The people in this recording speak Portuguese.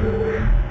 Música